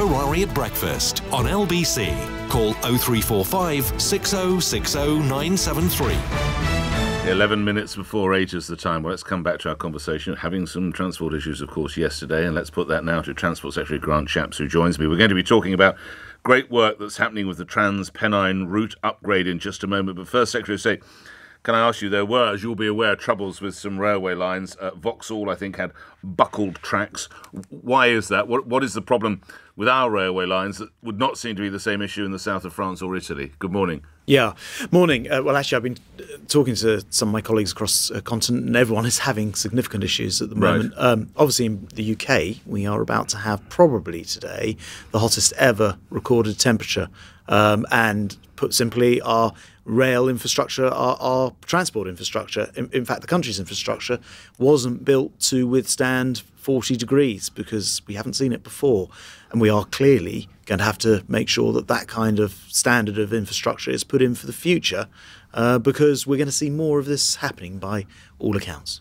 Ferrari at breakfast on LBC. Call 0345 6060 973. 11 minutes before 8 is the time. Well, let's come back to our conversation. Having some transport issues, of course, yesterday, and let's put that now to Transport Secretary Grant Shapps, who joins me. We're going to be talking about great work that's happening with the Trans Pennine route upgrade in just a moment. But first, Secretary of State, can I ask you, there were, as you'll be aware, troubles with some railway lines. Uh, Vauxhall, I think, had buckled tracks. Why is that? What, what is the problem with our railway lines that would not seem to be the same issue in the south of France or Italy? Good morning. Yeah, morning. Uh, well, actually, I've been uh, talking to some of my colleagues across the continent, and everyone is having significant issues at the moment. Right. Um, obviously, in the UK, we are about to have probably today the hottest ever recorded temperature. Um, and put simply, our rail infrastructure, our, our transport infrastructure, in, in, fact, the country's infrastructure, wasn't built to withstand 40 degrees because we haven't seen it before. And we are clearly going to have to make sure that that kind of standard of infrastructure is put in for the future uh, because we're going to see more of this happening by all accounts.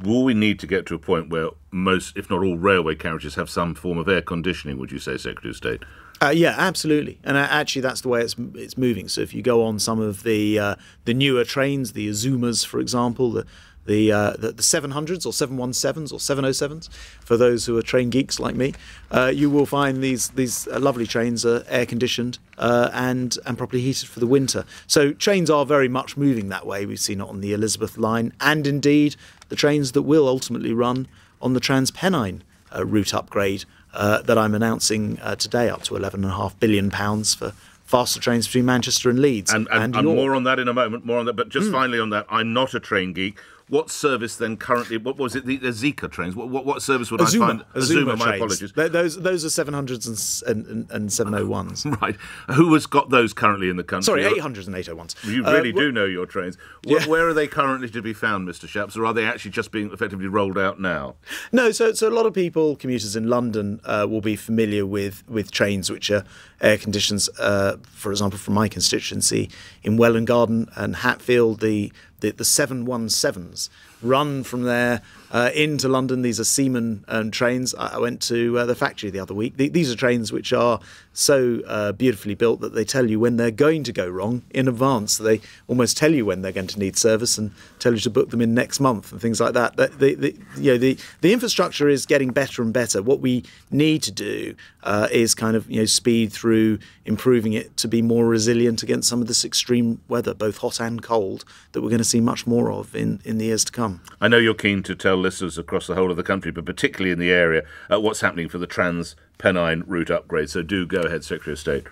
Will we need to get to a point where most, if not all, railway carriages have some form of air conditioning, would you say, Secretary of State? Uh, yeah, absolutely, and actually that's the way it's it's moving. So if you go on some of the uh, the newer trains, the Azumas, for example, the the, uh, the, the 700s or 717s or 707s for those who are train geeks like me uh, you will find these these uh, lovely trains are air conditioned uh, and and properly heated for the winter. So trains are very much moving that way. We've seen it on the Elizabeth line and indeed the trains that will ultimately run on the Transpennine route upgrade uh, that I'm announcing uh, today, up to 11.5 billion pounds for faster trains between Manchester and Leeds. And, and, and, and more on that in a moment. More on that, but just mm. finally on that, I'm not a train geek. What service then currently? What was it? The, the Zika trains. What, what, what service would Azuma, I find? Azuma. Azuma my apologies. Those those are seven hundreds and, and, and seven oh ones. Right. Who has got those currently in the country? Sorry, eight hundreds and eight oh ones. You really uh, do know your trains. Where, yeah. where are they currently to be found, Mr. Shapps, or are they actually just being effectively rolled out now? No. So so a lot of people, commuters in London, uh, will be familiar with with trains which are air conditions. Uh, for example, from my constituency in Welwyn Garden and Hatfield, the the, the 717s run from there uh, into London. These are Siemens um, trains. I, I, went to uh, the factory the other week. The, these are trains which are so uh, beautifully built that they tell you when they're going to go wrong in advance. They almost tell you when they're going to need service and tell you to book them in next month and things like that. The, the, the you know, the, the infrastructure is getting better and better. What we need to do uh, is kind of you know speed through improving it to be more resilient against some of this extreme weather, both hot and cold, that we're going to see much more of in, in the years to come. I know you're keen to tell listeners across the whole of the country, but particularly in the area, uh, what's happening for the Trans Pennine route upgrade. So do go ahead, Secretary of State.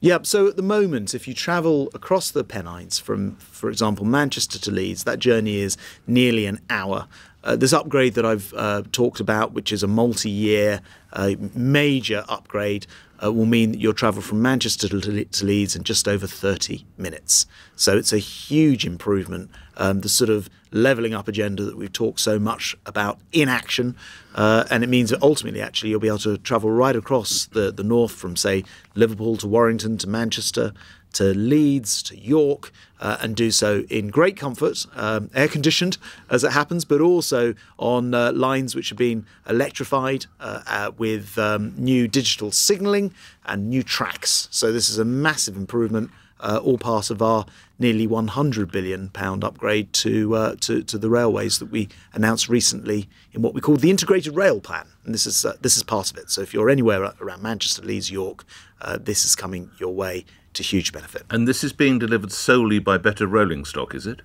Yeah, so at the moment, if you travel across the Pennines from, for example, Manchester to Leeds, that journey is nearly an hour. Uh, this upgrade that I've uh, talked about, which is a multi year uh, major upgrade, uh, will mean that you'll travel from Manchester to, to, Leeds in just over 30 minutes. So it's a huge improvement. Um, the sort of levelling up agenda that we've talked so much about in action. Uh, and it means that ultimately, actually, you'll be able to travel right across the, the north from, say, Liverpool to Warrington to Manchester to Leeds to York uh, and do so in great comfort, um, air conditioned as it happens, but also on uh, lines which have been electrified uh, uh with um, new digital signalling and new tracks. So this is a massive improvement uh, all part of our nearly 100 billion pound upgrade to, uh, to, to the railways that we announced recently in what we call the integrated rail plan, and this is this is part of it. So if you're anywhere around Manchester, Leeds, York, this is coming your way to huge benefit. And this is being delivered solely by better rolling stock, is it?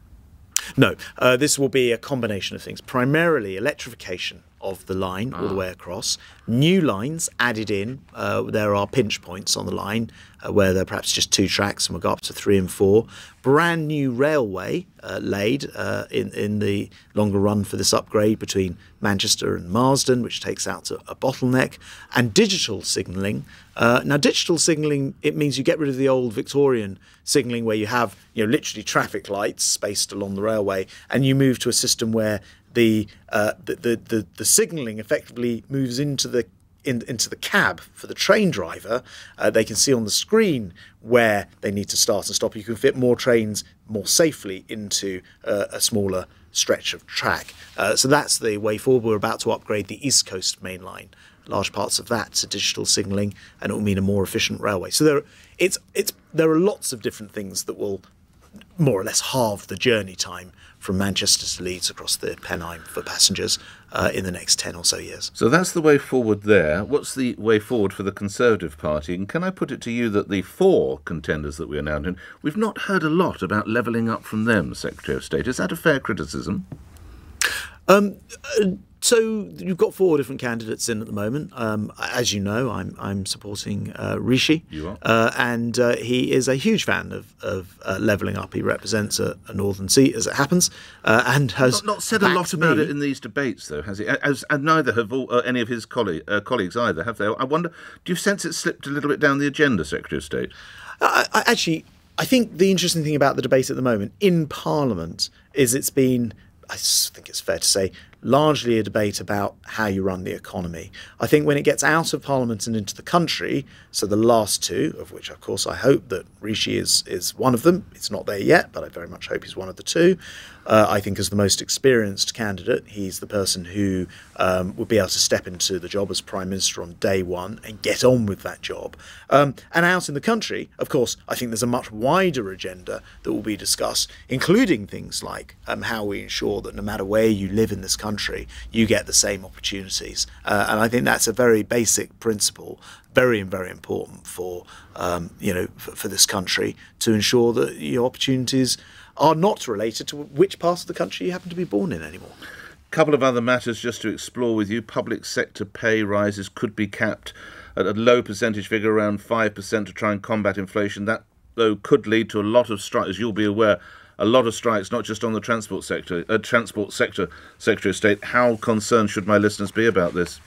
No, uh, this will be a combination of things. Primarily electrification of the line all the ah. way across. New lines added in. Uh, there are pinch points on the line uh, where there are perhaps just two tracks and we'll go up to three and four. Brand new railway uh, laid uh, in, in the longer run for this upgrade between Manchester and Marsden, which takes out a, a bottleneck, and digital signalling. Uh, now, digital signalling, it means you get rid of the old Victorian signalling where you have, you know, literally traffic lights spaced along the railway, and you move to a system where the, uh, the, the, the, the signalling effectively moves into the in, into the cab for the train driver, uh, they can see on the screen where they need to start and stop. You can fit more trains more safely into uh, a smaller stretch of track. Uh, so that's the way forward. We're about to upgrade the East Coast Main Line, large parts of that to digital signalling, and it will mean a more efficient railway. So there, it's it's there are lots of different things that will more or less halve the journey time from Manchester to Leeds across the Pennine for passengers uh, in the next 10 or so years. So that's the way forward there. What's the way forward for the Conservative Party? And can I put it to you that the four contenders that we are now in, we've not heard a lot about levelling up from them, Secretary of State. Is that a fair criticism? Um, uh, so you've got four different candidates in at the moment. Um, as you know, I'm I'm supporting uh, Rishi. You are, uh, and uh, he is a huge fan of of uh, levelling up. He represents a, a, northern seat, as it happens, uh, and has not, not said a lot about me. it in these debates, though, has he? As and neither have all, uh, any of his colleague, colleagues either, have they? I wonder. Do you sense it slipped a little bit down the agenda, Secretary of State? I, I actually, I think the interesting thing about the debate at the moment in Parliament is it's been I think it's fair to say, largely a debate about how you run the economy. I think when it gets out of Parliament and into the country, so the last two, of which of course I hope that Rishi is is one of them. It's not there yet, but I very much hope he's one of the two. Uh, I think as the most experienced candidate, he's the person who um, would be able to step into the job as prime minister on day one and get on with that job. Um, and out in the country, of course, I think there's a much wider agenda that will be discussed, including things like um, how we ensure that no matter where you live in this country, you get the same opportunities. Uh, and I think that's a very basic principle very very important for um, you know for, for, this country to ensure that your opportunities are not related to which part of the country you happen to be born in anymore. A couple of other matters just to explore with you. Public sector pay rises could be capped at a low percentage figure, around 5%, to try and combat inflation. That, though, could lead to a lot of strikes, as you'll be aware. A lot of strikes, not just on the transport sector, uh, transport sector, Secretary of State. How concerned should my listeners be about this?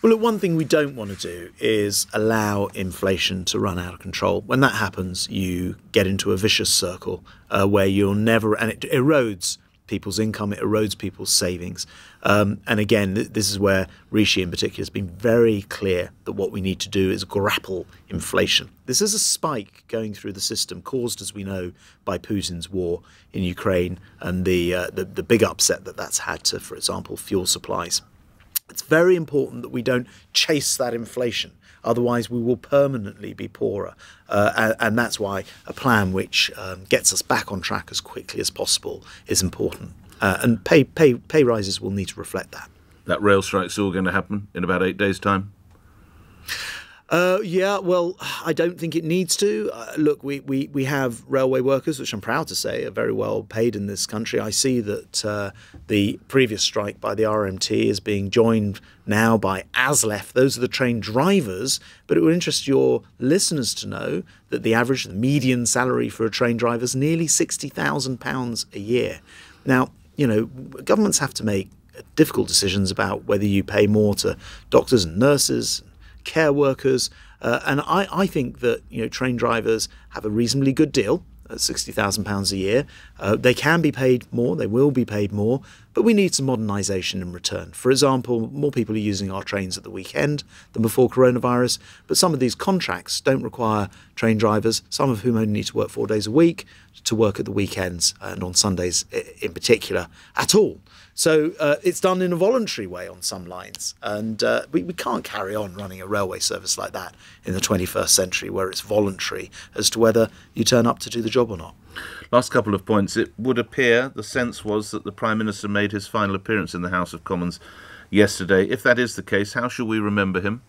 Well, look, one thing we don't want to do is allow inflation to run out of control. When that happens, you get into a vicious circle uh, where you'll never, and it erodes people's income, it erodes people's savings. Um, and again, th- this is where Rishi in particular has been very clear that what we need to do is grapple inflation. This is a spike going through the system caused, as we know, by Putin's war in Ukraine and the, uh, the, the big upset that that's had to, for example, fuel supplies. It's very important that we don't chase that inflation. Otherwise, we will permanently be poorer. Uh, and, and, that's why a plan which um, gets us back on track as quickly as possible is important. Uh, and pay, pay, pay rises will need to reflect that. That rail strike's all going to happen in about eight days' time? Uh, yeah, well, I don't think it needs to. Uh, look, we, we, we have railway workers, which I'm proud to say are very well paid in this country. I see that uh, the previous strike by the RMT is being joined now by ASLEF. Those are the train drivers. But it would interest your listeners to know that the average, the median salary for a train driver is nearly £60,000 a year. Now, you know, governments have to make difficult decisions about whether you pay more to doctors and nurses care workers. Uh, and I, I think that you know train drivers have a reasonably good deal at sixty thousand pounds a year. Uh, they can be paid more, they will be paid more, but we need some modernisation in return. For example, more people are using our trains at the weekend than before coronavirus, but some of these contracts don't require train drivers, some of whom only need to work four days a week, to work at the weekends and on Sundays in particular at all. So uh, it's done in a voluntary way on some lines. And uh, we, we can't carry on running a railway service like that in the 21st century where it's voluntary as to whether you turn up to do the job or not. Last couple of points. It would appear the sense was that the Prime Minister made his final appearance in the House of Commons yesterday. If that is the case, how shall we remember him?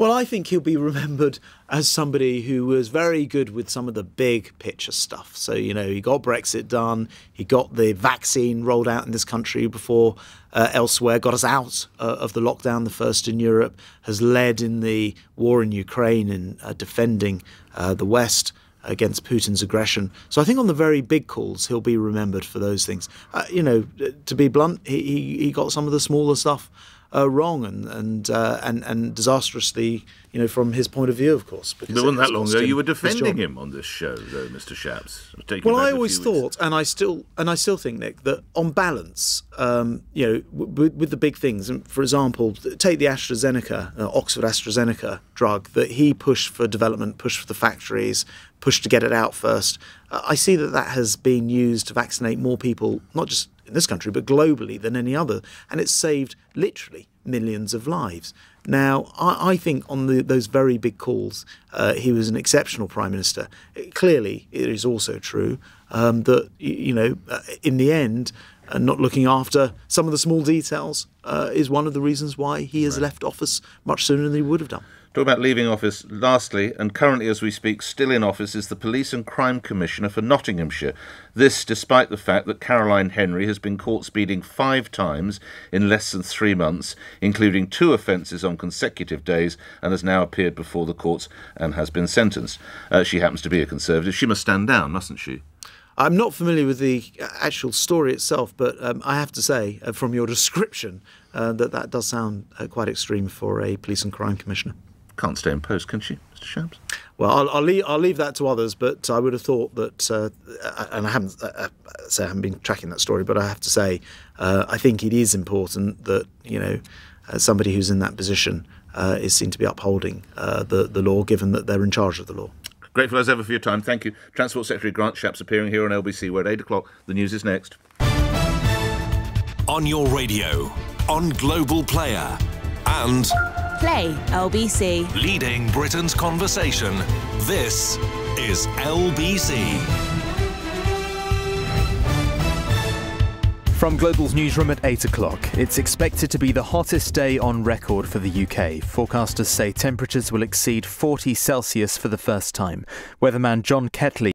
Well, I think he'll be remembered as somebody who was very good with some of the big picture stuff. So, you know, he got Brexit done, he got the vaccine rolled out in this country before uh, elsewhere, got us out uh, of the lockdown, the first in Europe, has led in the war in Ukraine and uh, defending uh, the West against Putin's aggression. So I think on the very big calls, he'll be remembered for those things. Uh, you know, to be blunt, he, he, he got some of the smaller stuff uh, wrong and and, uh, and and disastrously, you know, from his point of view, of course. Because it wasn't that long ago you were defending him on this show, though, Mr. Shapps. Well, I always thought, and I still and I still think, Nick, that on balance, um, you know, w- with the big things, and for example, take the AstraZeneca, uh, Oxford AstraZeneca drug that he pushed for development, pushed for the factories, pushed to get it out first. Uh, I see that that has been used to vaccinate more people, not just in this country, but globally than any other. And it's saved literally millions of lives. Now, I, I think on the, those very big calls, uh, he was an exceptional prime minister. It, clearly, it is also true um, that, you know, uh, in the end, uh, not looking after some of the small details uh, is one of the reasons why he has right. left office much sooner than he would have done. Talk about leaving office. Lastly, and currently as we speak, still in office, is the Police and Crime Commissioner for Nottinghamshire. This, despite the fact that Caroline Henry has been caught speeding five times in less than three months, including two offences on consecutive days, and has now appeared before the courts and has been sentenced. Uh, she happens to be a Conservative. She must stand down, mustn't she? I'm not familiar with the actual story itself, but um, I have to say, uh, from your description, uh, that that does sound uh, quite extreme for a police and crime commissioner can't stay in post, can she, Mr. Shapps? Well, I'll, I'll, leave, I'll leave that to others, but I would have thought that, uh, and I haven't, uh, uh, say I haven't been tracking that story, but I have to say, uh, I think it is important that you know uh, somebody who's in that position uh, is seen to be upholding the the law, given that they're in charge of the law. Grateful as ever for your time. Thank you, Transport Secretary Grant Shapps, appearing here on LBC. We're at eight o'clock. The news is next. On your radio, on Global Player, and Play LBC. Leading Britain's conversation. This is LBC. From Global's newsroom at 8 o'clock, it's expected to be the hottest day on record for the UK. Forecasters say temperatures will exceed 40 Celsius for the first time. Weatherman John Ketley